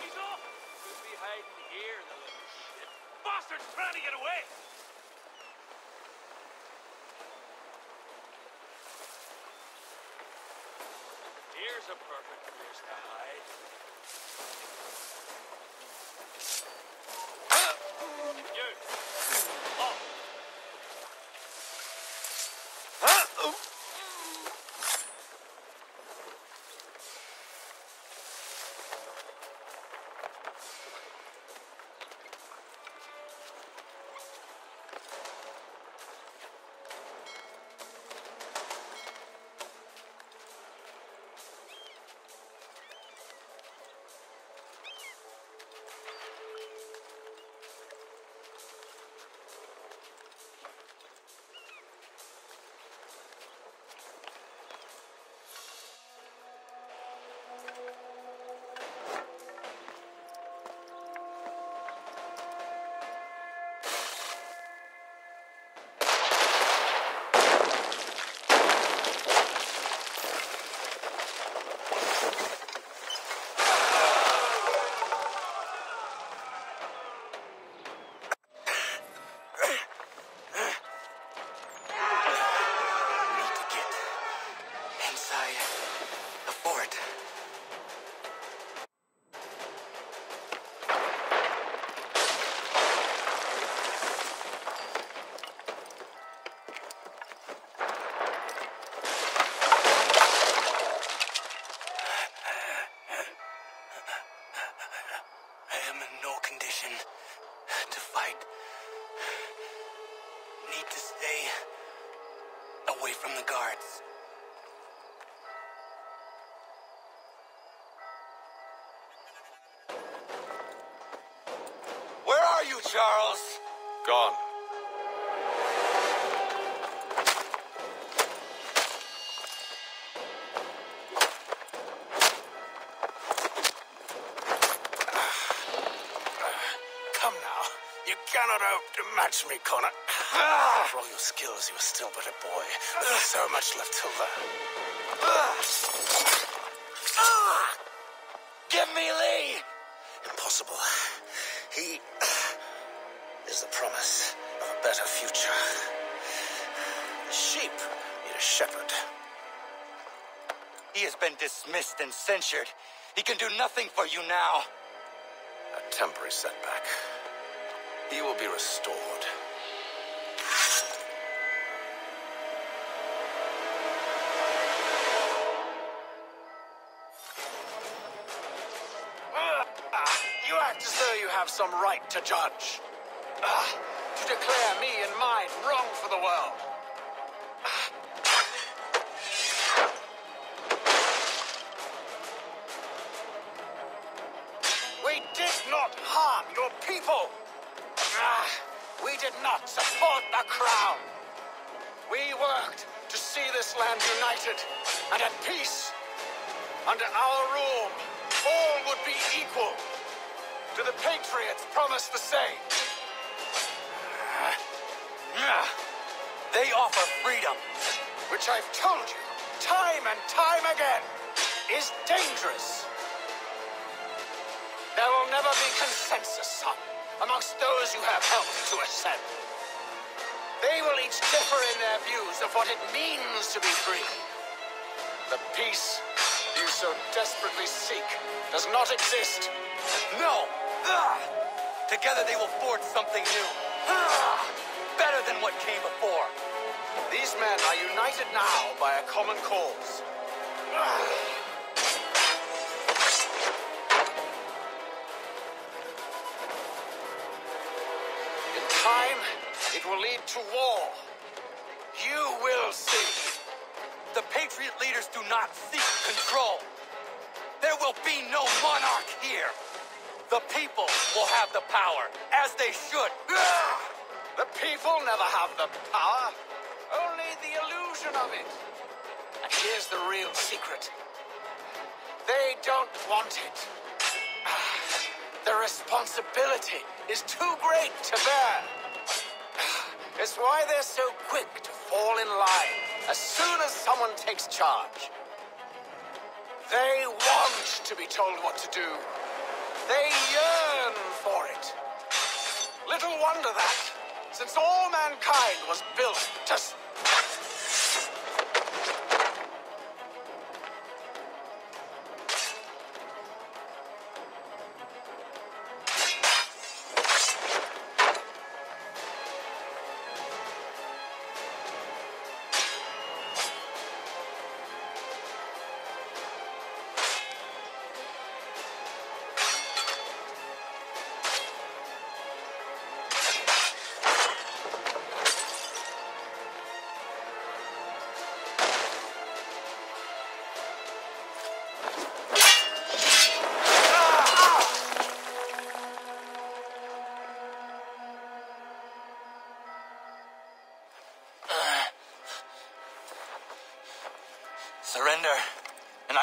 He's off! Could be hiding here, the little shit. Foster's trying to get away! Here's a perfect place to hide. Am in no condition to fight. Need to stay away from the guards. Where are you, Charles? Gone. Cannot hope to match me, Connor. For all your skills, you are still but a boy. There's so much left to learn. Ah! Give me Lee! Impossible. He is the promise of a better future. The sheep need a shepherd. He has been dismissed and censured. He can do nothing for you now. A temporary setback. He will be restored. You act as though you have some right to judge. To declare me and mine wrong for the world. We did not harm your people. Ah, we did not support the crown. We worked to see this land united and at peace. Under our rule, all would be equal. Do the patriots promise the same? Ah, They offer freedom. Which I've told you time and time again is dangerous. There will never be consensus, son, amongst those you have helped to ascend. They will each differ in their views of what it means to be free. The peace you so desperately seek does not exist. No! Ah! Together they will forge something new. Ah! Better than what came before. These men are united now by a common cause. In to war. You will see. The Patriot leaders do not seek control. There will be no monarch here. The people will have the power, as they should. Ah! The people never have the power, only the illusion of it. And here's the real secret they don't want it. The responsibility is too great to bear. It's why they're so quick to fall in line as soon as someone takes charge. They want to be told what to do. They yearn for it. little wonder that, since all mankind was built to.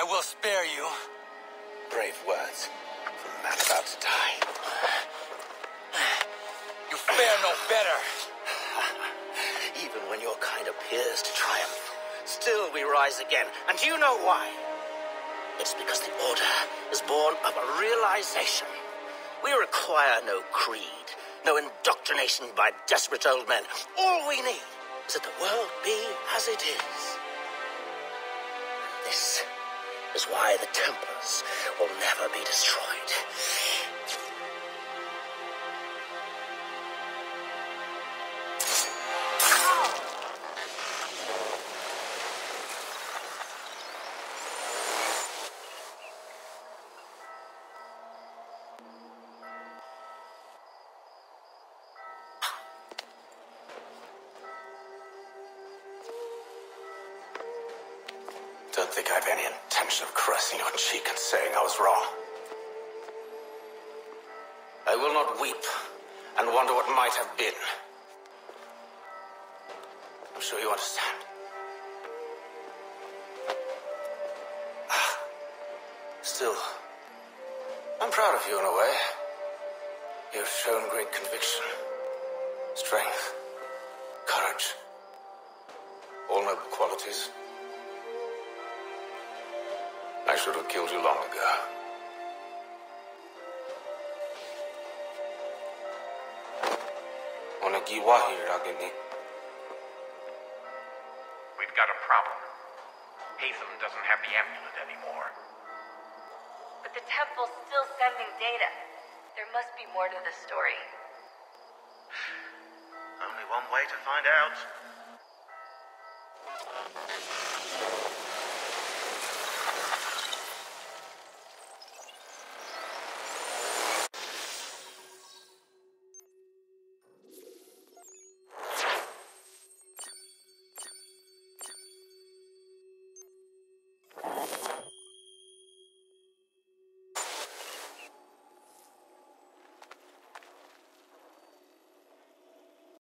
Will spare you. Brave words from a man about to die. You fare no better. Even when your kind appears to triumph, still we rise again. And you know why? It's because the Order is born of a realization. We require no creed, no indoctrination by desperate old men. All we need is that the world be as it is. This is why the Templars will never be destroyed. I don't think I've any intention of caressing your cheek and saying I was wrong. I will not weep and wonder what might have been. I'm sure you understand. Ah, Still, I'm proud of you in a way. You've shown great conviction, strength, courage. All noble qualities. Should have killed you long ago. Onagiwahiragini. We've got a problem. Haytham doesn't have the amulet anymore. But the temple's still sending data. There must be more to the story. Only one way to find out.